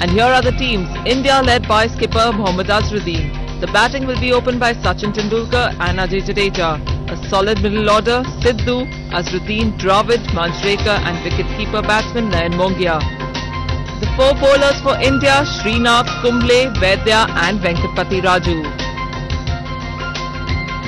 And here are the teams. India led by skipper Mohammad Azharuddin. The batting will be opened by Sachin Tendulkar and Ajay Jadeja. A solid middle order, Sidhu, Azharuddin, Dravid, Manjrekar and wicket-keeper batsman Nayan Mongia. The four bowlers for India, Srinath, Kumble, Vaidya and Venkatpati Raju.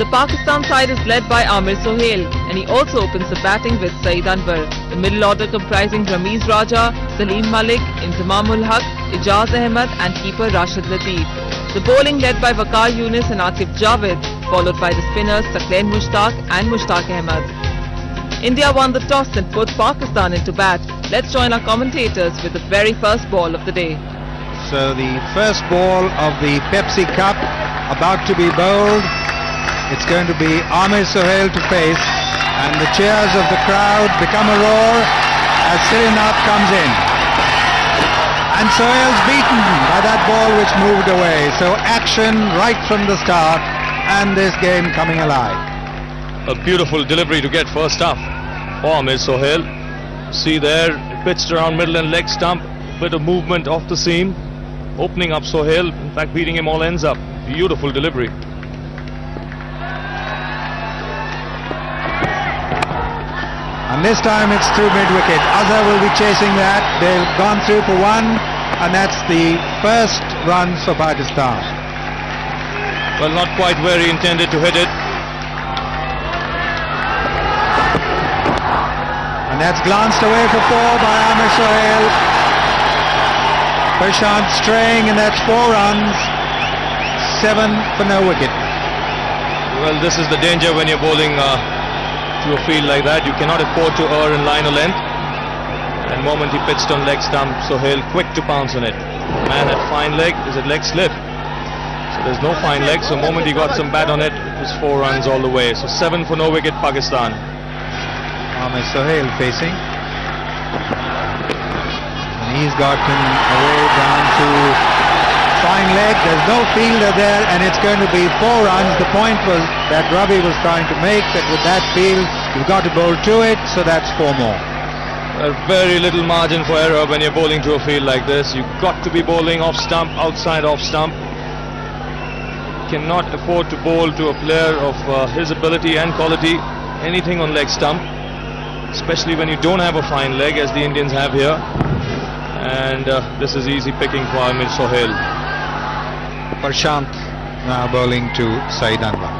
The Pakistan side is led by Amir Sohail and he also opens the batting with Saeed Anwar. The middle order comprising Ramiz Raja, Salim Malik, Inzamamul Haq, Ijaz Ahmed and keeper Rashid Latif. The bowling led by Waqar Younis and Aqib Javed, followed by the spinners Saqlain Mushtaq and Mushtaq Ahmed. India won the toss and put Pakistan into bat. Let's join our commentators with the very first ball of the day. So the first ball of the Pepsi Cup about to be bowled it's going to be Amir Sohail to face and the cheers of the crowd become a roar as Srinath comes in. And Sohail's beaten by that ball which moved away. So action right from the start and this game coming alive. A beautiful delivery to get first off for Amir Sohail. See there, pitched around middle and leg stump, bit of movement off the seam, opening up Sohail, in fact beating him all ends up. Beautiful delivery. And this time it's through mid-wicket. Azhar will be chasing that. They've gone through for one, and that's the first run for Pakistan. Well, not quite where he intended to hit it. And that's glanced away for four by Amir Sohail. Prashant straying, and that's four runs. Seven for no wicket. Well, this is the danger when you're bowling uh, to a field like that. You cannot afford to err in line or length. And moment he pitched on leg stump, Sohail quick to pounce on it. Man had fine leg, is it leg slip? So there's no fine leg, so moment he got some bat on it, it was four runs all the way. So seven for no wicket Pakistan. Um, Amir Sohail facing. And he's gotten away down to fine leg. There's no fielder there, and it's going to be four runs. The point was that Ravi was trying to make that with that field, you've got to bowl to it, so that's four more. A very little margin for error when you're bowling to a field like this. You've got to be bowling off stump, outside off stump. Cannot afford to bowl to a player of uh, his ability and quality anything on leg stump, especially when you don't have a fine leg as the Indians have here. And uh, this is easy picking for Amir Sohail. Prashant now bowling to Saeed Anwar.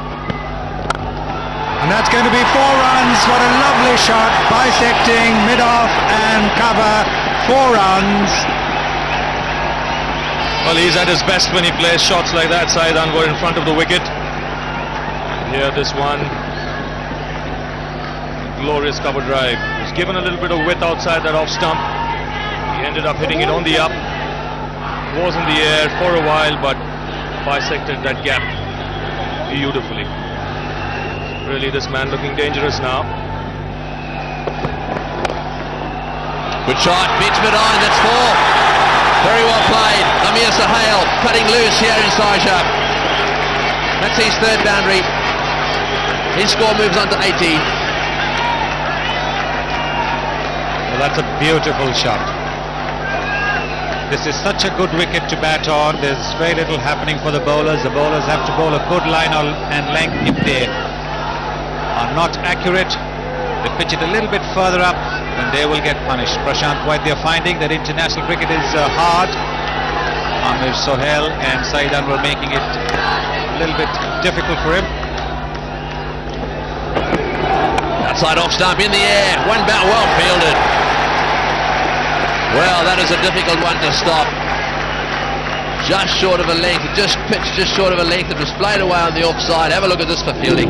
And that's going to be four runs. What a lovely shot. Bisecting, mid-off and cover. Four runs. Well, he's at his best when he plays shots like that. Saeed Anwar in front of the wicket. Here, this one. Glorious cover drive. He's given a little bit of width outside that off stump. He ended up hitting it on the up. Was in the air for a while, but bisected that gap beautifully. Really, this man looking dangerous now. Good shot, beats mid-on, that's four. Very well played. Amir Sohail cutting loose here in Sharjah. That's his third boundary. His score moves on to 18. Well, that's a beautiful shot. This is such a good wicket to bat on. There's very little happening for the bowlers. The bowlers have to bowl a good line and length. If they are not accurate, they pitch it a little bit further up and they will get punished. Prashant White, they're finding that international cricket is uh, hard. Amir Sohail and Saeed Anwar making it a little bit difficult for him. Outside off stump in the air. One bat well fielded. Well, that is a difficult one to stop. Just short of a length. It just pitched just short of a length. It was played away on the offside. Have a look at this for fielding.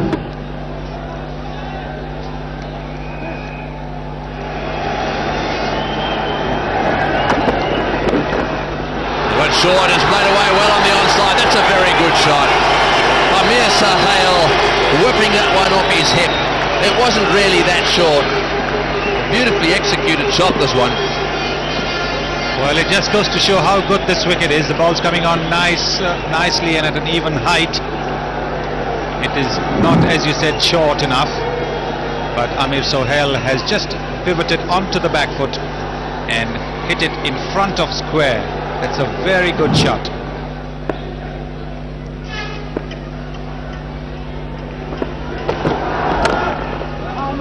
Went short is played away well on the onside. That's a very good shot. Amir Sohail whipping that one off his hip. It wasn't really that short. Beautifully executed shot, this one. Well, it just goes to show how good this wicket is. The ball's coming on nice, uh, nicely and at an even height. It is not, as you said, short enough. But Amir Sohail has just pivoted onto the back foot and hit it in front of square. That's a very good shot.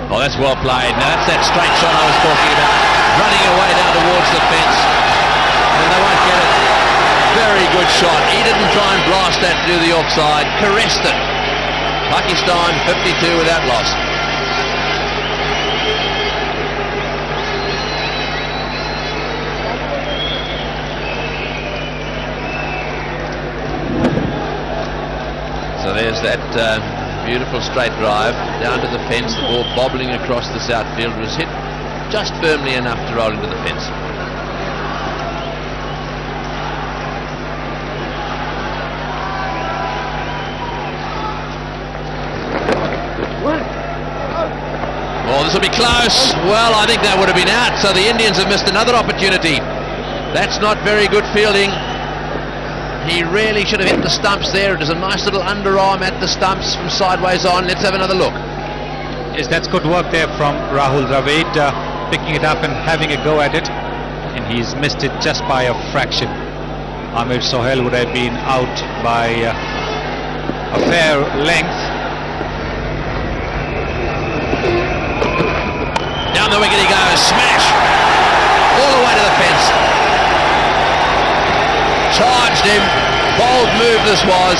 Oh, that's well played. Now that's that straight shot I was talking about. Running away down towards the fence. Very good shot. He didn't try and blast that to the offside. Caressed it. Pakistan 52 without loss. So there's that uh, beautiful straight drive down to the fence. The ball bobbling across the outfield was hit just firmly enough to roll into the fence. Oh, this will be close. Well, I think that would have been out. So the Indians have missed another opportunity. That's not very good fielding. He really should have hit the stumps there. It is a nice little underarm at the stumps from sideways on. Let's have another look. Yes, that's good work there from Rahul Dravid, uh, picking it up and having a go at it. And he's missed it just by a fraction. Amir Sohail would have been out by uh, a fair length. Down the wicket he goes. Smash! All the way to the fence. Charged him. Bold move this was,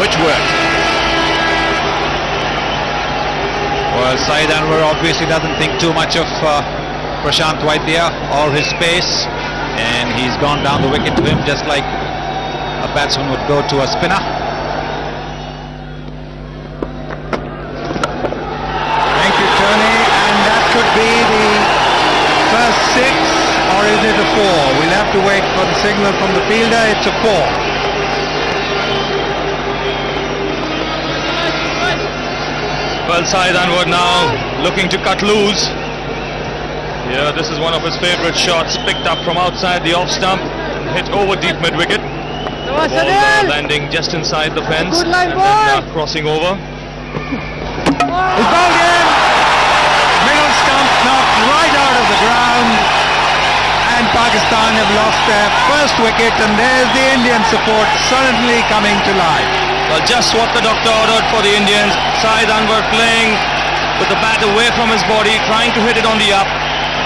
which worked. Well, Saeed Anwar obviously doesn't think too much of uh, Prashant Vaidya or his pace. And he's gone down the wicket to him just like a batsman would go to a spinner. Have to for the signal from the fielder. It's a four. Well, Saeed Anwar now looking to cut loose. Yeah, this is one of his favorite shots, picked up from outside the off stump, hit over deep mid wicket. Ball uh, landing just inside the fence Good line, and then uh, crossing over. It's bowled in. Middle stump knocked right out of the ground. And Pakistan have lost their first wicket. And there's the Indian support suddenly coming to life. Well, just what the doctor ordered for the Indians. Saeed Anwar playing with the bat away from his body, trying to hit it on the up.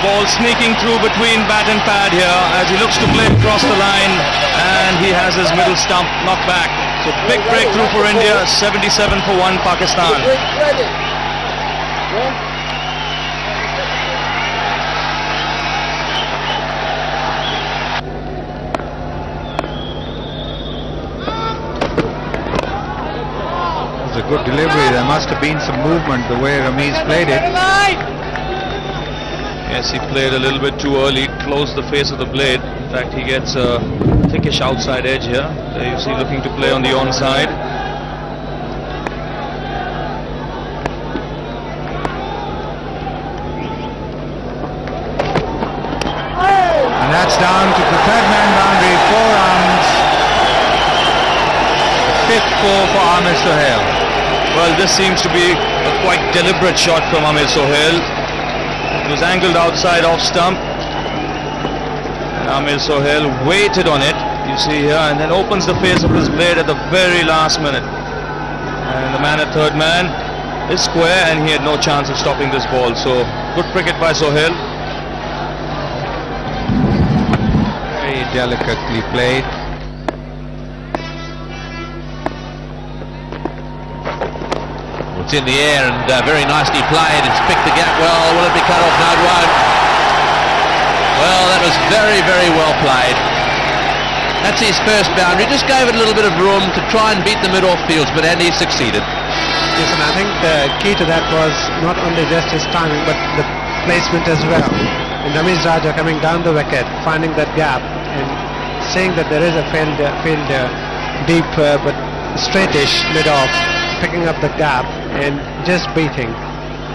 Ball sneaking through between bat and pad here as he looks to play across the line and he has his middle stump knocked back. So big breakthrough for India, 77 for 1 Pakistan. It was a good delivery. There must have been some movement the way Ramiz played it. Yes, he played a little bit too early, closed the face of the blade. In fact, he gets a thickish outside edge here. There you see looking to play on the onside. And that's down to the third man boundary. Four runs. Fifth four for Amir Sohail. Well, this seems to be a quite deliberate shot from Amir Sohail. It was angled outside off stump. And Amir Sohail waited on it, you see here, and then opens the face of his blade at the very last minute. And the man at third man is square and he had no chance of stopping this ball. So good cricket by Sohail. Very delicately played. It's in the air and uh, very nicely played. It's picked the gap well. Will it be cut off? No, it won't. Well, that was very, very well played. That's his first boundary. Just gave it a little bit of room to try and beat the mid-off fields, but Andy succeeded. Yes, and I think the key to that was not only just his timing, but the placement as well. And Ramiz Raja coming down the wicket, finding that gap, and seeing that there is a field uh, deep uh, but straightish mid-off, picking up the gap and just beating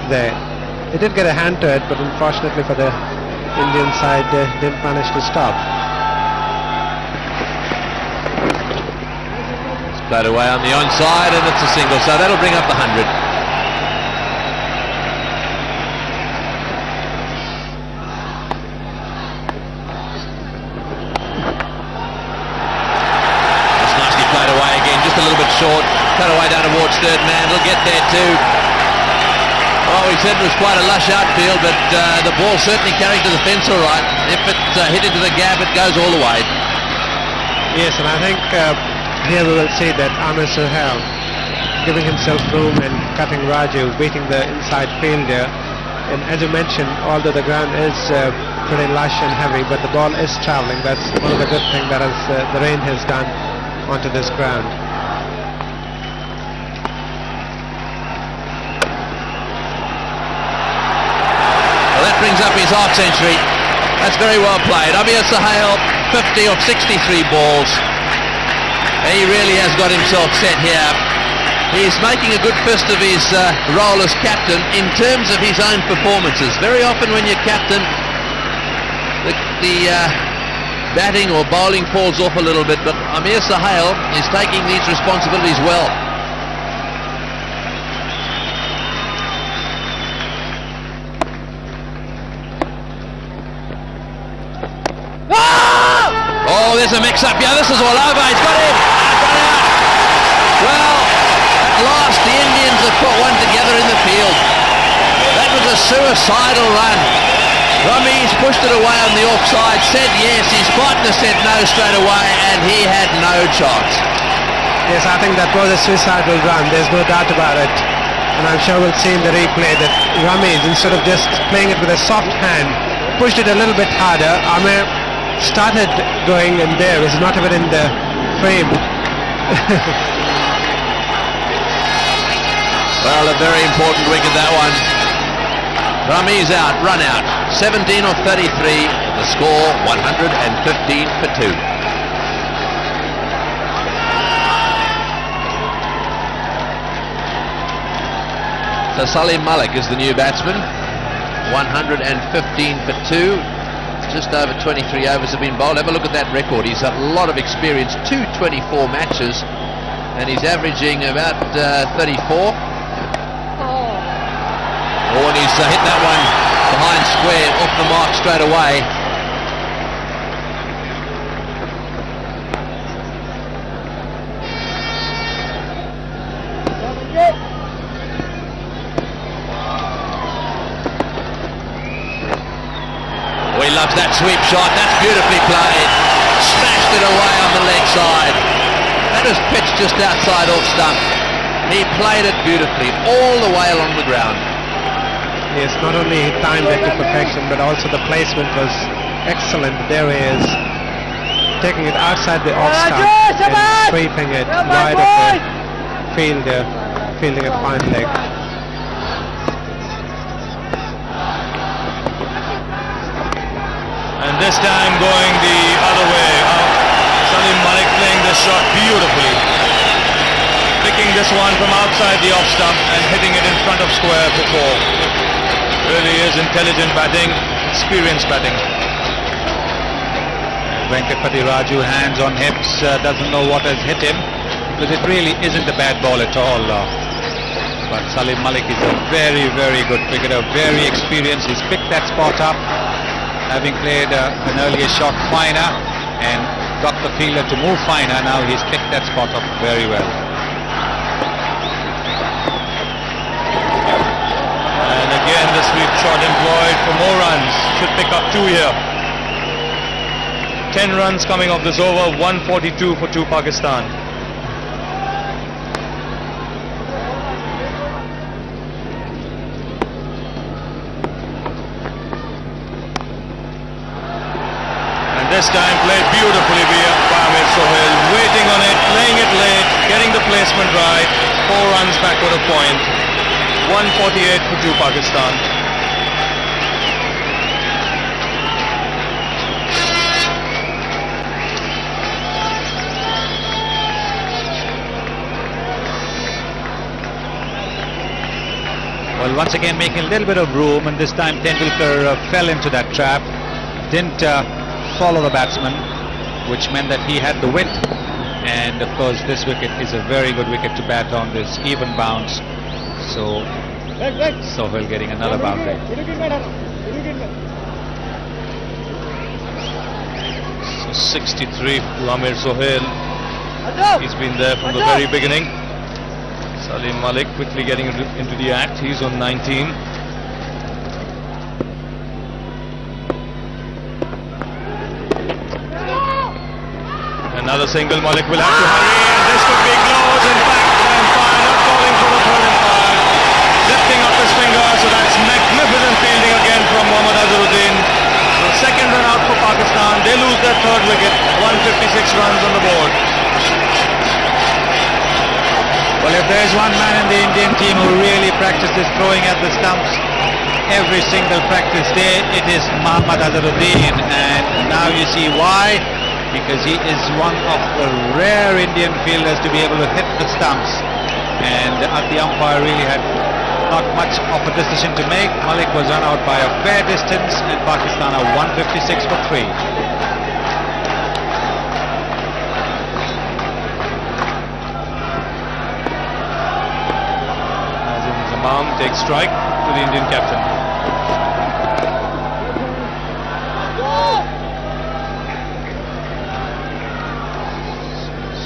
there. They did get a hand to it, but unfortunately for the Indian side, they didn't manage to stop. It's played away on the onside and it's a single, so that'll bring up the 100. short. Cut away down towards third man. He'll get there too. Well, we said it was quite a lush outfield, but uh, the ball certainly carried to the fence all right. If it uh, hit into the gap, it goes all the way. Yes, and I think uh, here we will see that Amir Sohail giving himself room and cutting Raju, beating the inside fielder. And as you mentioned, although the ground is uh, pretty lush and heavy, but the ball is traveling. That's one of the good things that has, uh, the rain has done onto this ground. Brings up his half century. That's very well played. Amir Sohail, 50 of 63 balls. He really has got himself set here. He's making a good fist of his uh, role as captain in terms of his own performances. Very often when you're captain, the, the uh, batting or bowling falls off a little bit, but Amir Sohail is taking these responsibilities well. Oh, there's a mix-up. Yeah, this is all over. He's got. Got out. Well, at last the Indians have put one together in the field. That was a suicidal run. Rameez pushed it away on the offside, said yes, his partner said no straight away, and he had no chance. Yes, I think that was a suicidal run. There's no doubt about it. And I'm sure we'll see in the replay that Rameez, instead of just playing it with a soft hand, pushed it a little bit harder. Amir started going and there is not even in the frame. Well, a very important wicket that one. Ramiz out, run out. 17 of 33, the score 115 for 2. So Salim Malik is the new batsman. 115 for 2. Just over 23 overs have been bowled. Have a look at that record. He's a lot of experience. 224 matches. And he's averaging about uh, 34. Oh, and he's uh, hit that one behind square, off the mark straight away. Oh, he loves that sweep shot. That's beautifully played. Smashed it away on the leg side. That was pitched just outside off stump. He played it beautifully all the way along the ground. Yes, not only he timed it to perfection, but also the placement was excellent. There he is, taking it outside the off stump and sweeping it wide of the fielder, uh, fielding at fine leg. And this time going the other way. Uh, Salim Malik playing this shot beautifully. Picking this one from outside the off stump and hitting it in front of square for four. Really is intelligent batting, experienced batting. Venkatpati Raju hands on hips, uh, doesn't know what has hit him because it really isn't a bad ball at all. Uh, but Salim Malik is a very, very good cricketer, very experienced. He's picked that spot up, having played uh, an earlier shot finer and got the fielder to move finer. Now he's picked that spot up very well. And again the sweep shot employed for more runs. Should pick up two here. 10 runs coming off this over, 142 for 2 Pakistan. And this time played beautifully by Amir Sohail, waiting on it, playing it late, getting the placement right, four runs backward a point. 148 for 2 Pakistan. Well, once again making a little bit of room, and this time Tendulkar uh, fell into that trap, didn't uh, follow the batsman, which meant that he had the width. And of course, this wicket is a very good wicket to bat on this even bounce. So, Sohail getting another boundary. So 63 Lamir Sohail. He's been there from the very beginning. Salim Malik quickly getting into, into the act. He's on 19. Another single Malik will have ah, to hurry and this could be close. In fact, Umpire not calling for the third umpire. Lifting up his finger, so that's magnificent fielding again from Mohammad Azharuddin. Second run out for Pakistan. They lose their third wicket. 156 runs on the board. Well, if there is one man in the Indian team who really practices throwing at the stumps every single practice day, it is Mohammad Azharuddin. And now you see why. Because he is one of the rare Indian fielders to be able to hit the stumps. And the umpire really had not much of a decision to make. Malik was run out by a fair distance and Pakistan are 156 for 3. Azim Zamam takes strike to the Indian captain.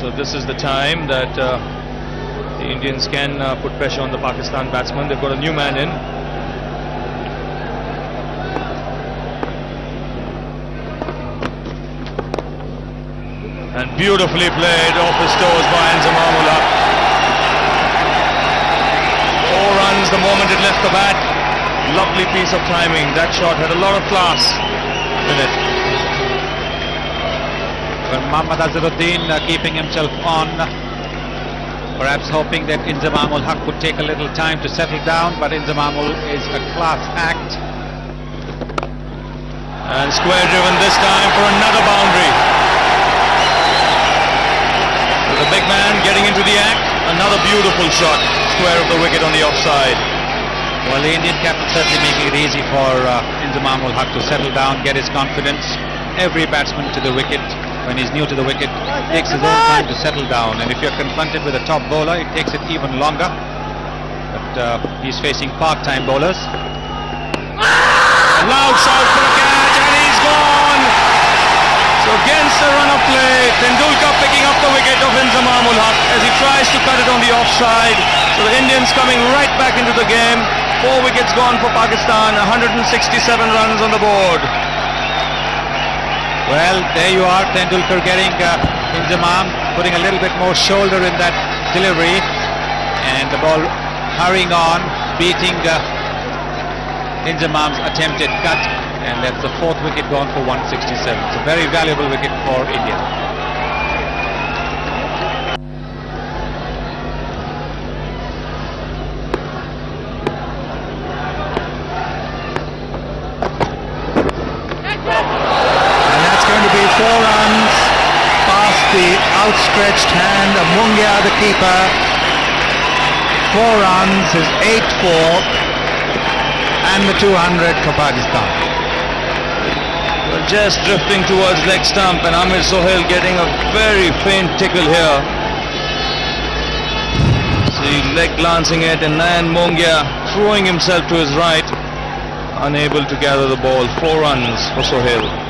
So this is the time that uh, the Indians can uh, put pressure on the Pakistan batsman. They've got a new man in. And beautifully played off his toes by Inzamamul Haq. Four runs the moment it left the bat. Lovely piece of timing. That shot had a lot of class in it. Well, Muhammad Azharuddin uh, keeping himself on, perhaps hoping that Inzamamul Haq would take a little time to settle down, but Inzamamul is a class act. And square driven this time for another boundary. The big man getting into the act. Another beautiful shot. Square of the wicket on the offside. Well, the Indian captain certainly making it easy for uh, Inzamamul Haq to settle down, get his confidence. Every batsman to the wicket, when he's new to the wicket, takes his own time to settle down. And if you're confronted with a top bowler, it takes it even longer. But uh, he's facing part-time bowlers. Loud shout for a catch and he's gone. So against the run of play, Tendulkar picking up the wicket of Inzamamul Haq as he tries to cut it on the offside. So the Indians coming right back into the game. Four wickets gone for Pakistan, 167 runs on the board. Well, there you are, Tendulkar getting uh, Inzamam, putting a little bit more shoulder in that delivery. And the ball hurrying on, beating uh, Inzamam's attempted cut. And that's the fourth wicket gone for 167. It's a very valuable wicket for India. Outstretched hand of Mongia, the keeper. Four runs is 8-4 and the 200 for Pakistan. Well, just drifting towards leg stump and Amir Sohail getting a very faint tickle here. See leg glancing it and Nayan Mongia throwing himself to his right. Unable to gather the ball. Four runs for Sohail.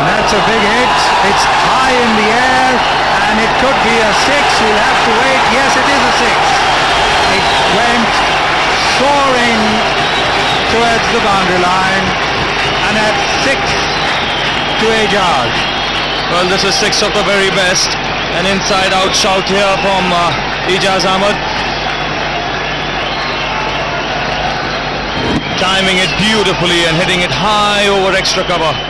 And that's a big hit. It's high in the air and it could be a six. We'll have to wait. Yes, it is a six. It went soaring towards the boundary line and at six to eight yards. Well, this is six of the very best. An inside out shout here from uh, Ijaz Ahmad. Timing it beautifully and hitting it high over extra cover.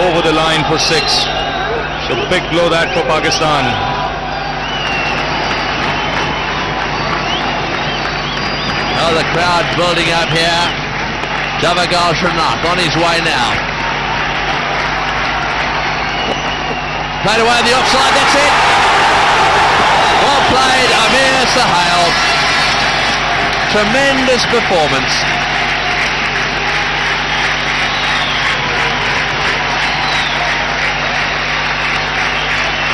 Over the line for six. So big blow that for Pakistan. Oh, the crowd building up here. Javagal Srinath on his way now. Played away the offside, that's it. Well played, Amir Sohail. Tremendous performance.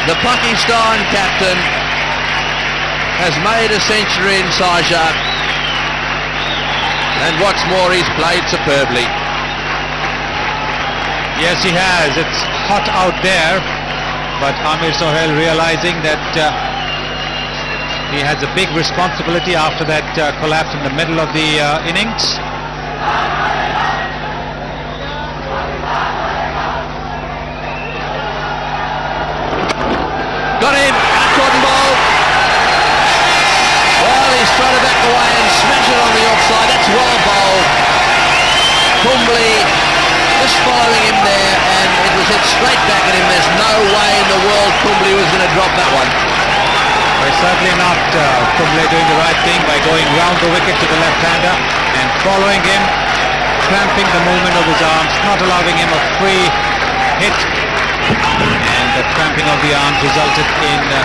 The Pakistan captain has made a century in Sharjah and what's more, he's played superbly. Yes, he has. It's hot out there, but Amir Sohail realizing that uh, he has a big responsibility after that uh, collapse in the middle of the uh, innings. Got him. Caught and bowled. Well, he's trying to back away and smash it on the offside. That's well bowled. Kumble just following him there, and it was hit straight back at him. There's no way in the world Kumble was going to drop that one. Well, certainly not uh, Kumble doing the right thing by going round the wicket to the left-hander and following him, clamping the movement of his arms, not allowing him a free hit. Cramping of the arms resulted in uh,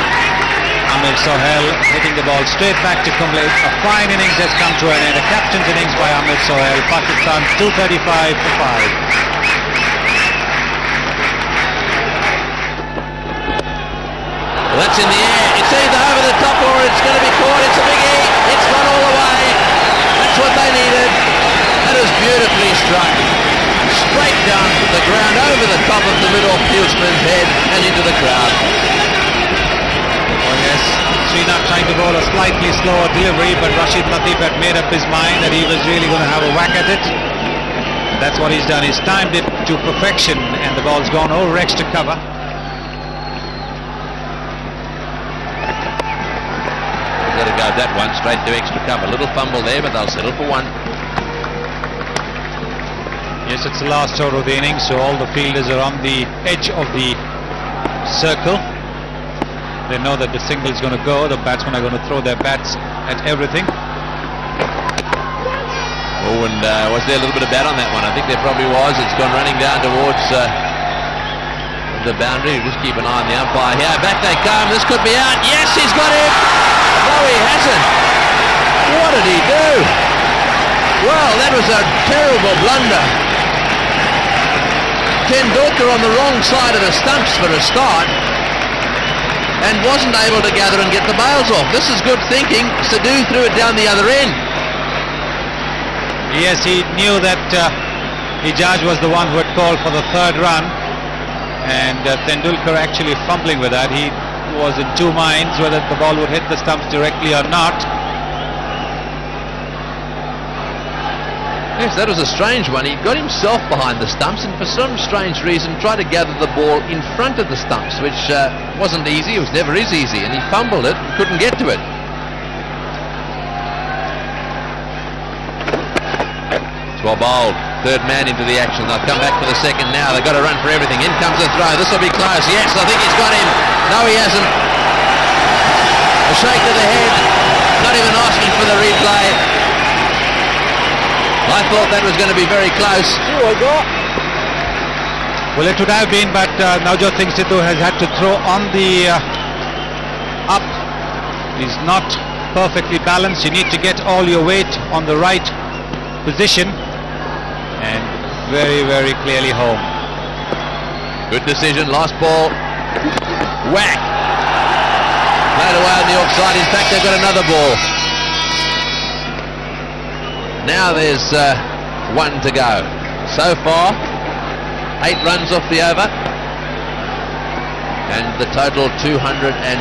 Amir Sohail hitting the ball straight back to Kumble. A fine innings has come to an end. A captain's innings by Amir Sohail. Pakistan 235 for 5. Well, that's in the air. It's either over the top or it's going to be caught. It's a biggie. It's gone all the way. That's what they needed. That is beautifully struck. Straight down to the ground, over the top of the middle fieldsman's head and into the crowd. Oh yes, Srinath trying to bowl a slightly slower delivery, but Rashid Latif had made up his mind that he was really going to have a whack at it. And That's what he's done. He's timed it to perfection, and the ball's gone over extra cover. They've got to go that one straight to extra cover. A little fumble there, but they'll settle for one. Yes, it's the last over of the innings, so all the fielders are on the edge of the circle. They know that the single is going to go. The batsmen are going to throw their bats at everything. Oh, and uh, was there a little bit of bat on that one? I think there probably was. It's gone running down towards uh, the boundary. Just keep an eye on the umpire here. Back they come. This could be out. Yes, he's got it. No, he hasn't. What did he do? Well, that was a terrible blunder. Tendulkar on the wrong side of the stumps for a start and wasn't able to gather and get the bails off. This is good thinking. Sidhu threw it down the other end. Yes, he knew that uh, Ijaz was the one who had called for the third run, and uh, Tendulkar actually fumbling with that. He was in two minds whether the ball would hit the stumps directly or not. Yes, that was a strange one. He got himself behind the stumps and for some strange reason tried to gather the ball in front of the stumps, which uh, wasn't easy. It was never is easy, and he fumbled it and couldn't get to it. It's well bowled. Third man into the action. They'll come back for the second now. They've got to run for everything. In comes the throw. This will be close. Yes, I think he's got him. No, he hasn't. A shake to the head. Not even asking for the replay. I thought that was going to be very close. Well, it would have been, but uh, Navjot Singh Sidhu has had to throw on the uh, up. He's not perfectly balanced. You need to get all your weight on the right position and very, very clearly home. Good decision. Last ball. Whack. Played away on the offside. In fact, they've got another ball. Now there's uh, one to go. So far, eight runs off the over. And the total 270.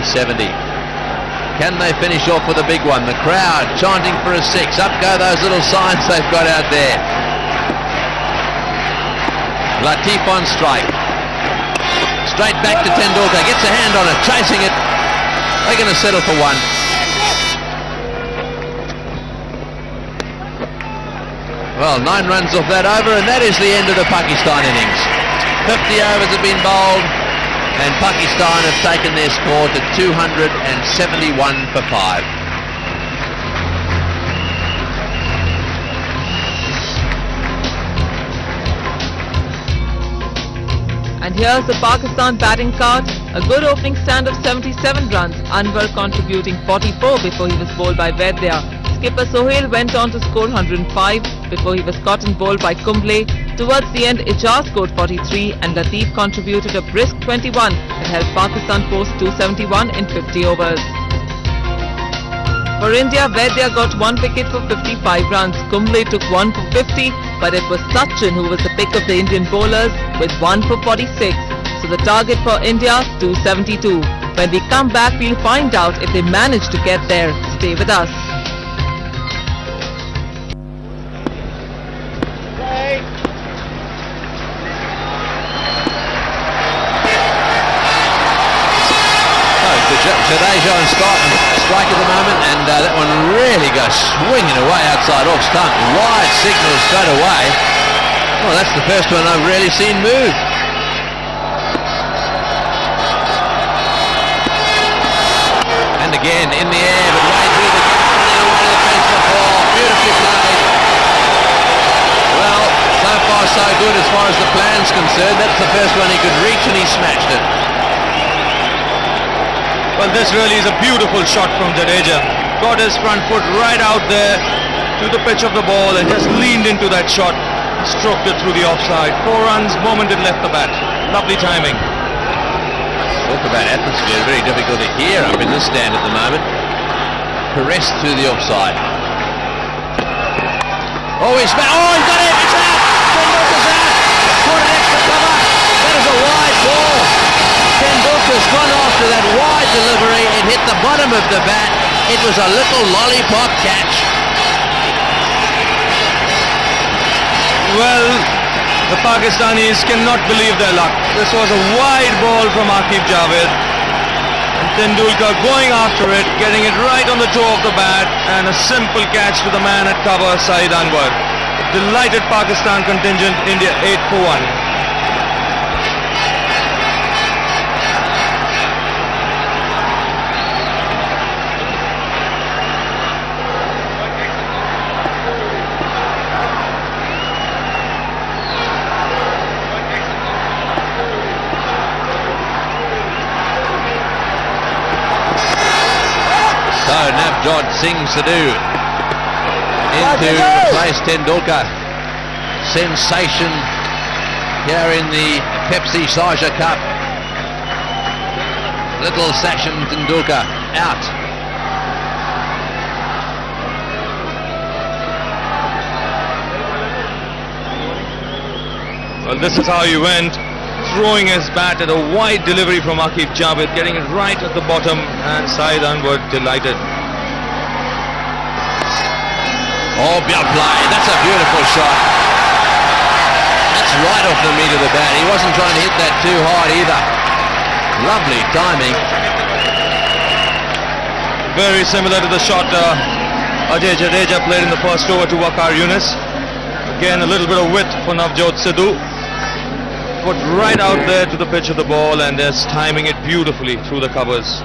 Can they finish off with a big one? The crowd chanting for a six. Up go those little signs they've got out there. Latif on strike. Straight back to Tendulkar. Gets a hand on it. Chasing it. They're going to settle for one. Well, nine runs off that over, and that is the end of the Pakistan innings. 50 overs have been bowled, and Pakistan have taken their score to 271 for 5. And here's the Pakistan batting card. A good opening stand of 77 runs. Anwar contributing 44 before he was bowled by Vaidya. Skipper Sohail went on to score 105 before he was caught and bowled by Kumble. Towards the end, Ijaz scored 43 and Latif contributed a brisk 21 that helped Pakistan post 271 in 50 overs. For India, Vaidya got one wicket for 55 runs. Kumble took one for 50, but it was Sachin who was the pick of the Indian bowlers with one for 46. So the target for India, 272. When we come back, we'll find out if they manage to get there. Stay with us. Jadeja and Scotland strike at the moment, and uh, that one really goes swinging away outside off stump. Wide signal straight away. Well, that's the first one I've really seen move. And again in the air, but way through the gap, running away to the fence before. Beautifully played. Well, so far so good as far as the plan's concerned. That's the first one he could reach, and he smashed it. Well, this really is a beautiful shot from Jadeja. Got his front foot right out there to the pitch of the ball and just leaned into that shot. Stroked it through the offside. Four runs, moment it left the bat. Lovely timing. Talk about atmosphere, very difficult to hear up in this stand at the moment. Caressed through the offside. Oh, he's. Oh, he's got it. Tendulkar's gone after that wide delivery. It hit the bottom of the bat. It was a little lollipop catch. Well, the Pakistanis cannot believe their luck. This was a wide ball from Aqib Javed. And Tendulkar going after it, getting it right on the toe of the bat, and a simple catch to the man at cover, Saeed Anwar. Delighted Pakistan contingent, India 8 for 1. Navjot Singh Sidhu into replace Tendulkar. Sensation here in the Pepsi Sharjah Cup. Little Sachin Tendulkar out. Well, this is how he went, throwing his bat at a wide delivery from Aqib Javed, getting it right at the bottom, and Saeed Anwar delighted. Oh, big play. That's a beautiful shot. That's right off the meat of the bat. He wasn't trying to hit that too hard either. Lovely timing. Very similar to the shot uh, Ajay Jadeja played in the first over to Waqar Younis. Again, a little bit of width for Navjot Sidhu. Put right out there to the pitch of the ball and just timing it beautifully through the covers.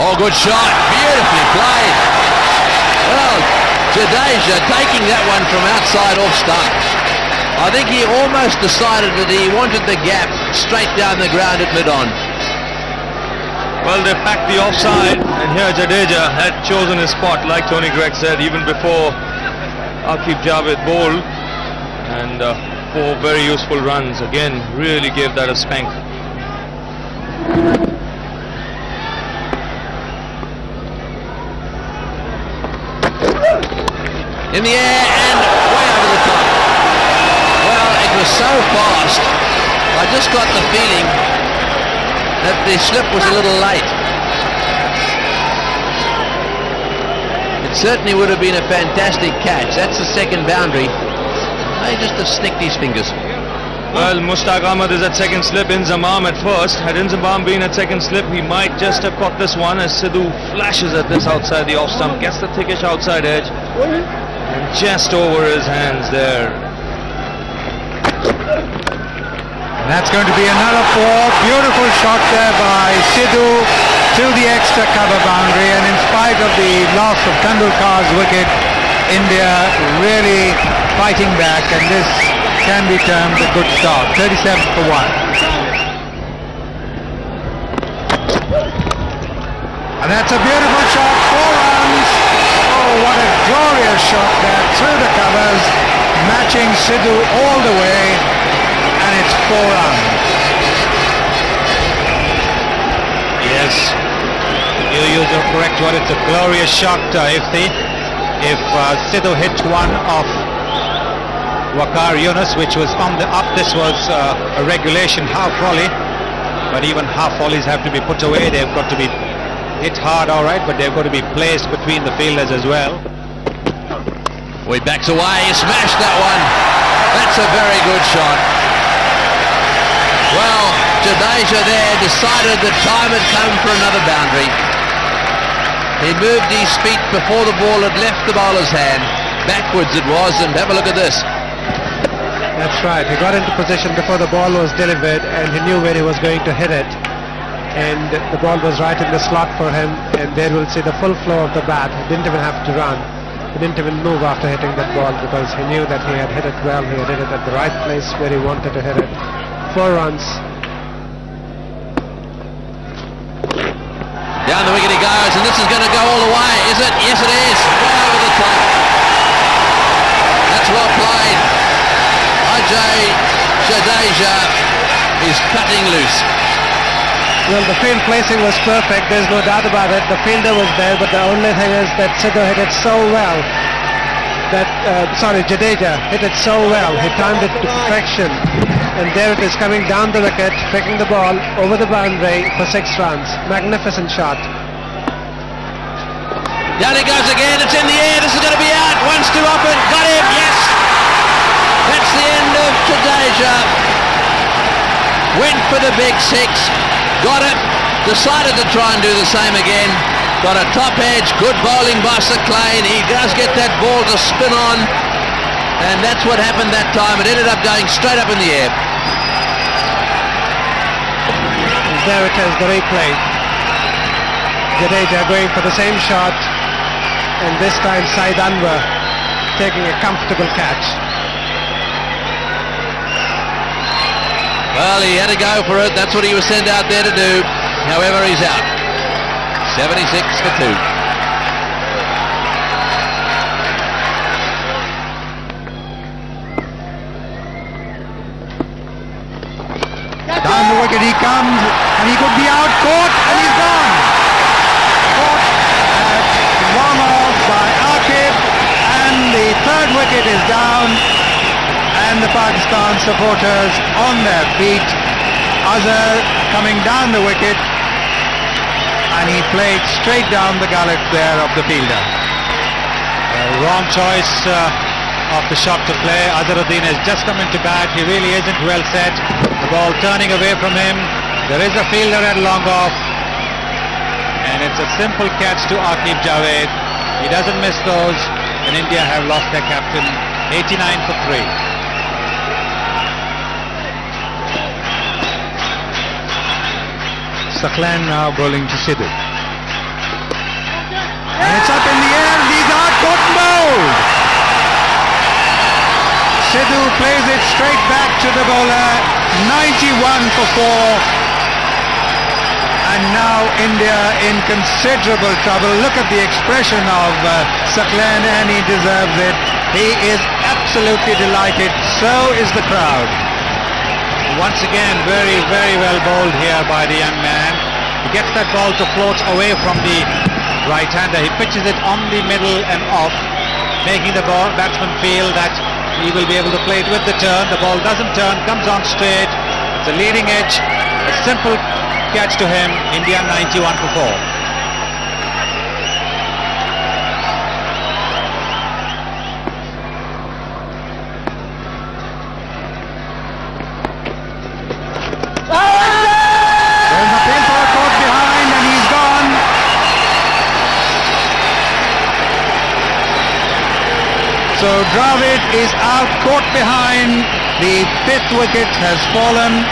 Oh, good shot. Beautifully played. Well, Jadeja taking that one from outside off stump. I think he almost decided that he wanted the gap straight down the ground at mid-on. Well, they packed the offside, and here Jadeja had chosen his spot, like Tony Greig said, even before Aqib Javed bowled. And uh, four very useful runs. Again, really gave that a spank. In the air and way over the top. Well, it was so fast. I just got the feeling that the slip was a little late. It certainly would have been a fantastic catch. That's the second boundary. He just have snicked his fingers. Well, Mushtaq Ahmed is at second slip, in Inzamam at first. Had Inzamam been at second slip, he might just have caught this one as Sidhu flashes at this outside the off stump, gets the thickish outside edge, and just over his hands there. And That's going to be another four. Beautiful shot there by Sidhu to the extra cover boundary and in spite of the loss of Tendulkar's wicket, India really fighting back and this can be termed a good start. 37 for 1. And that's a beautiful shot. Four runs. Oh, what a glorious shot there through the covers, matching Sidhu all the way, and it's four runs. Yes, you use the correct word, it's a glorious shot, uh, Ifti. If uh, Sidhu hit one of Waqar Younis, which was on the up, this was uh, a regulation half volley. But even half volleys have to be put away. They've got to be hit hard, all right, but they've got to be placed between the fielders as well. He backs away, he smashed that one. That's a very good shot. Well, Jadeja there decided the time had come for another boundary. He moved his feet before the ball had left the bowler's hand. Backwards it was, and have a look at this. That's right. He got into position before the ball was delivered and he knew where he was going to hit it. And the ball was right in the slot for him and there we'll see the full flow of the bat. He didn't even have to run. He didn't even move after hitting that ball because he knew that he had hit it well. He had hit it at the right place where he wanted to hit it. Four runs. Down the wicket he goes, and this is going to go all the way, is it? Yes, it is. Way over the top. That's well played. Ajay Jadeja is cutting loose. Well, the field placing was perfect. There's no doubt about it. The fielder was there, but the only thing is that Sidhu hit it so well that, uh, sorry, Jadeja hit it so well. He timed it to perfection. And there it is coming down the wicket, picking the ball over the boundary for six runs. Magnificent shot. Down it goes again. It's in the air. This is going to be out. One's too often. Got him. Yes. That's the end of Jadeja. Went for the big six. Got it. Decided to try and do the same again. Got a top edge. Good bowling by Lane. He does get that ball to spin on. And that's what happened that time. It ended up going straight up in the air. And there it is, the replay. Jadeja going for the same shot. And this time Saeed Anwar taking a comfortable catch. Well, he had to go for it. That's what he was sent out there to do. However, he's out. 76 for two. Down the wicket he comes, and he could be out, caught, and he's gone. Caught at long off by Aqib, and the third wicket is down, and the Pakistan supporters on their feet. Azhar coming down the wicket, and he played straight down the gullet there of the fielder. Uh, wrong choice uh, of the shot to play. Azharuddin has just come into bat. He really isn't well set. The ball turning away from him. There is a fielder at long off. And it's a simple catch to Aqib Javed. He doesn't miss those. And India have lost their captain 89 for 3. Saqlain now bowling to Sidhu. And it's up in the air, he's out, caught and bowled. Sidhu plays it straight back to the bowler, 91 for 4. And now India in considerable trouble. Look at the expression of uh, Saqlain and he deserves it. He is absolutely delighted. So is the crowd. Once again, very, very well bowled here by the young man. He gets that ball to float away from the right-hander. He pitches it on the middle and off, making the ball, batsman feel that he will be able to play it with the turn. The ball doesn't turn, comes on straight. It's a leading edge. A simple catch to him. India 91 for 4. So Dravid is out caught behind. The fifth wicket has fallen.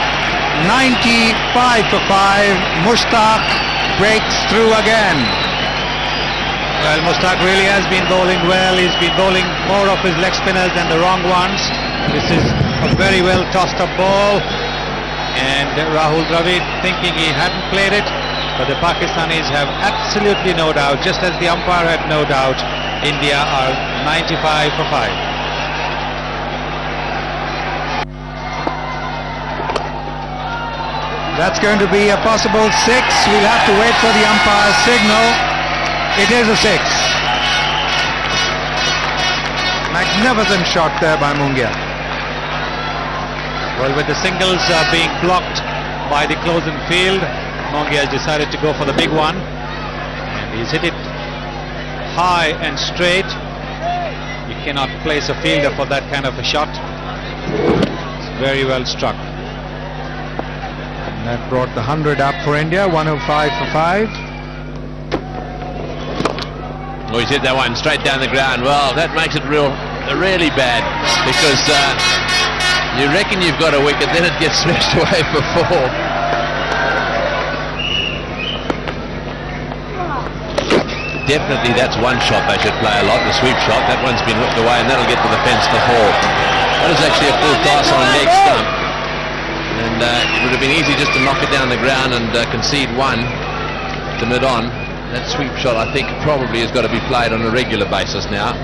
95 for 5. Mushtaq breaks through again. Well, Mushtaq really has been bowling well. He's been bowling more of his leg spinners than the wrong ones. This is a very well tossed up ball. And Rahul Dravid thinking he hadn't played it. But the Pakistanis have absolutely no doubt, just as the umpire had no doubt, India are 95 for 5. That's going to be a possible six. We'll have to wait for the umpire's signal. It is a six. Magnificent shot there by Mongia. Well, with the singles uh, being blocked by the closing field, Mongia has decided to go for the big one. And he's hit it high and straight. You cannot place a fielder for that kind of a shot. It's very well struck. And that brought the 100 up for India, 105 for 5. Oh, he's hit that one straight down the ground. Well, that makes it real, really bad because uh, you reckon you've got a wicket, then it gets smashed away for four. Definitely that's one shot they should play a lot, the sweep shot. That one's been whipped away and that'll get to the fence for four. That is actually a full toss on a leg stump. And uh, it would have been easy just to knock it down the ground and uh, concede one to mid-on. That sweep shot, I think, probably has got to be played on a regular basis now.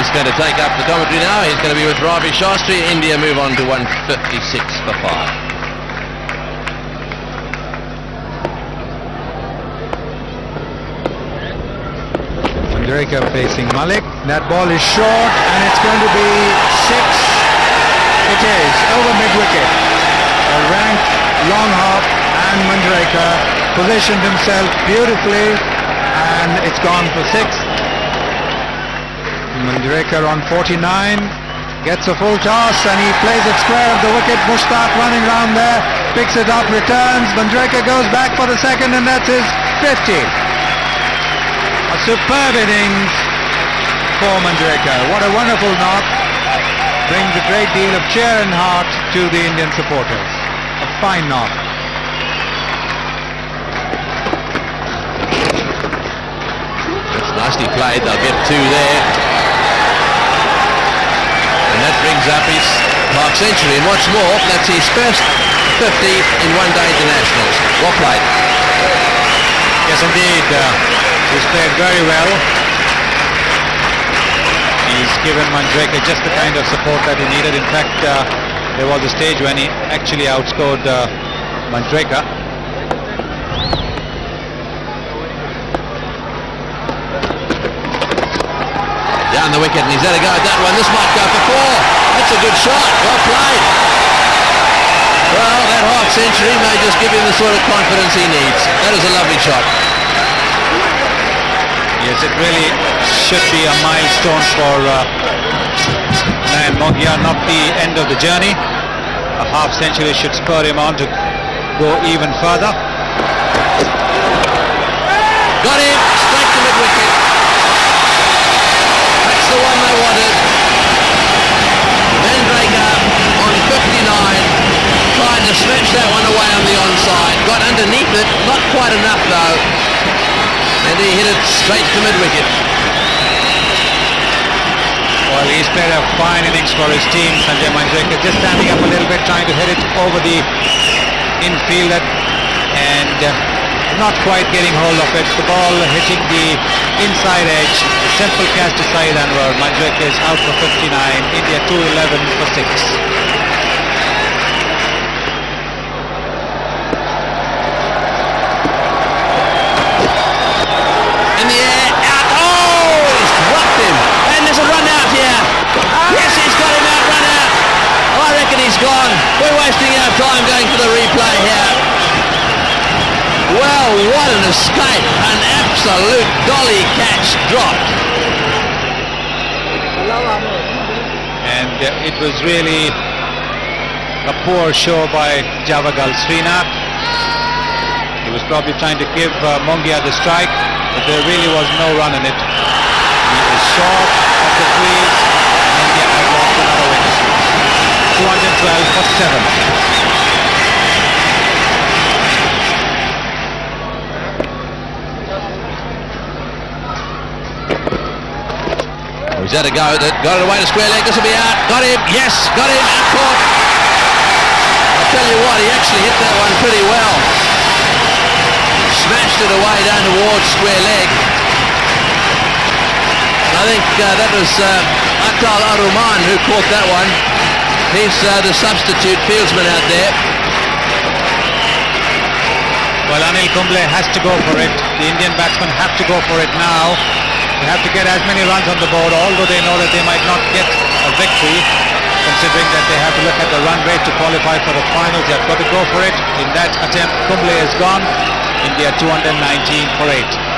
Is going to take up the commentary now. He's going to be with Ravi Shastri. India move on to 156 for 5. Manjrekar facing Malik. That ball is short and it's going to be six. It is over mid wicket. A rank long hop and Manjrekar positioned himself beautifully and it's gone for six. Manjrekar on 49 gets a full toss and he plays it square of the wicket. Mushtaq running round there, picks it up, returns. Manjrekar goes back for the second and that's his 50. A superb innings for Manjrekar. What a wonderful knock. Brings a great deal of cheer and heart to the Indian supporters. A fine knock. It's nicely played. They'll get two there. That brings up his mark century. And what's more, that's his first 50 in one-day internationals. Well played. Yes, indeed. Uh, he's played very well. He's given Manjrekar just the kind of support that he needed. In fact, uh, there was a stage when he actually outscored uh, Manjrekar. The wicket, and he's had a go at that one. This might go for four. That's a good shot. Well played. Well, that half century may just give him the sort of confidence he needs. That is a lovely shot. Yes, it really should be a milestone for uh, Nayan not the end of the journey. A half century should spur him on to go even further. Got him straight to mid wicket. One they on 59, tried to snatch that one away on the onside. Got underneath it, not quite enough though. And he hit it straight to mid wicket. Well, he's played a fine innings for his team, Sanjay Manjrekar, just standing up a little bit, trying to hit it over the infielder and uh, not quite getting hold of it. The ball hitting the inside edge. Simple catch to Saeed Anwar. Manjrekar is out for 59. India 211 for 6. An escape. An absolute dolly catch dropped. And uh, it was really a poor show by Javagal Srinath. He was probably trying to give uh, Mongia the strike, but there really was no run in it. He is short of the crease, and India has lost another wicket. 212 for 7. He's had a go that. Got it away to square leg. This will be out. Got him. Yes, got him. Out caught. I tell you what, he actually hit that one pretty well. Smashed it away down towards square leg. I think uh, that was uh, Atal Aruman who caught that one. He's uh, the substitute fieldsman out there. Well, Anil Kumble has to go for it. The Indian batsmen have to go for it now. They have to get as many runs on the board, although they know that they might not get a victory, considering that they have to look at the run rate to qualify for the finals. They have got to go for it. In that attempt, Kumble is gone. India 219 for 8.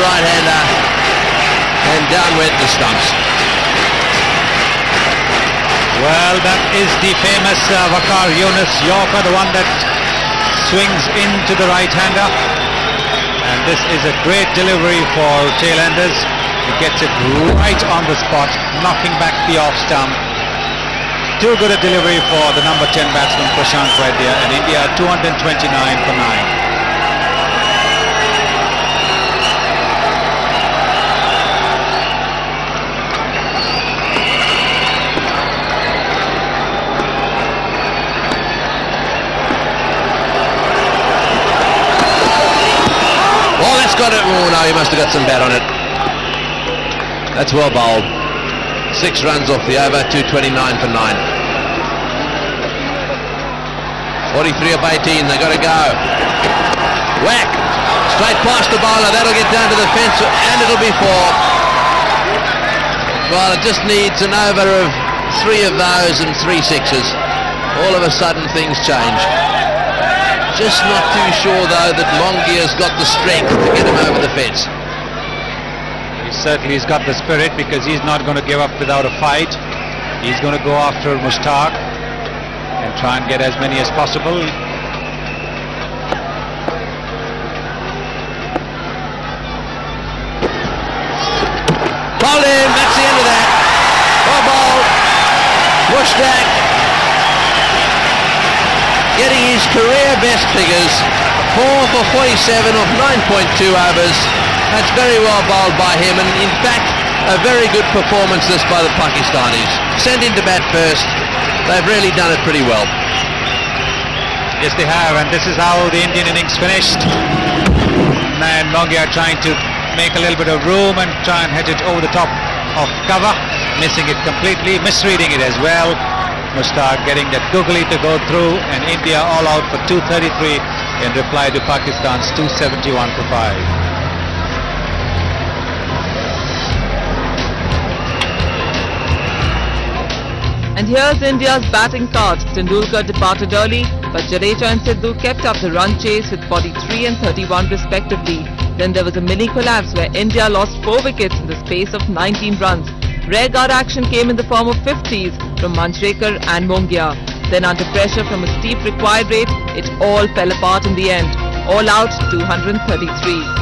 Right-hander. And down went the stumps. Well, that is the famous uh, Waqar Younis Yorker, the one that swings into the right-hander. And this is a great delivery for tailenders. He gets it right on the spot, knocking back the off stump too good a delivery for the number 10 batsman Prashant Vaidya and India 229 for 9. Well, that's got it. Oh, no, he must have got some bat on it. That's well bowled. Six runs off the over, 229 for nine. 43 of 18, they got to go. Whack! Straight past the bowler, that'll get down to the fence, and it'll be four. Well, it just needs an over of three of those and three sixes. All of a sudden, things change. Just not too sure, though, that Mongia's got the strength to get him over the fence He certainly he's got the spirit because he's not going to give up without a fight. He's going to go after Mushtaq and try and get as many as possible. Career best figures. 4 for 47 of 9.2 overs. That's very well bowled by him, and in fact, a very good performance this by the Pakistanis. Sent into bat first. They've really done it pretty well. Yes, they have, and this is how the Indian innings finished. And Mongia trying to make a little bit of room and try and hit it over the top of cover, missing it completely, misreading it as well. Mushtaq getting that googly to go through, and India all out for 233 in reply to Pakistan's 271 for 5. And here's India's batting card. Tendulkar departed early, but Jadeja and Sidhu kept up the run chase with 43 and 31 respectively. Then there was a mini collapse where India lost 4 wickets in the space of 19 runs. Rare guard action came in the form of 50s from Manjrekar and Mongia. Then under pressure from a steep required rate, it all fell apart in the end. All out 233.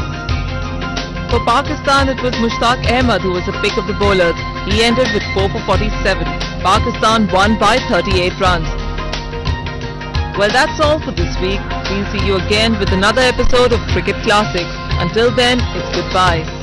For Pakistan, it was Mushtaq Ahmed who was the pick of the bowlers. He ended with 4 for 47. Pakistan won by 38 runs. Well, that's all for this week. We'll see you again with another episode of Cricket Classics. Until then, it's goodbye.